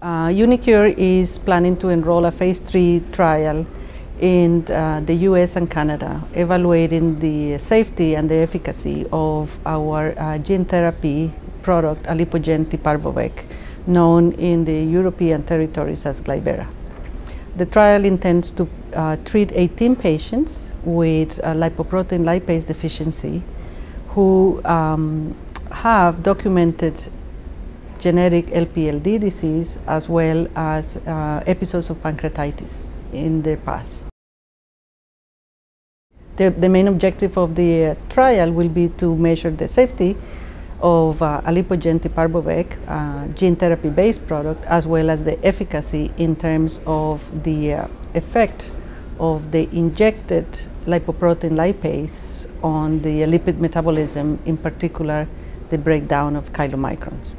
Uh, uniQure is planning to enroll a phase three trial in uh, the US and Canada, evaluating the safety and the efficacy of our uh, gene therapy product, Alipogene Parvovec, known in the European territories as Glybera. The trial intends to uh, treat 18 patients with lipoprotein lipase deficiency who um, have documented genetic LPLD disease as well as uh, episodes of pancreatitis in their past. The, the main objective of the uh, trial will be to measure the safety of uh, Alipogene Parvovec, uh, gene therapy based product, as well as the efficacy in terms of the uh, effect of the injected lipoprotein lipase on the lipid metabolism, in particular the breakdown of chylomicrons.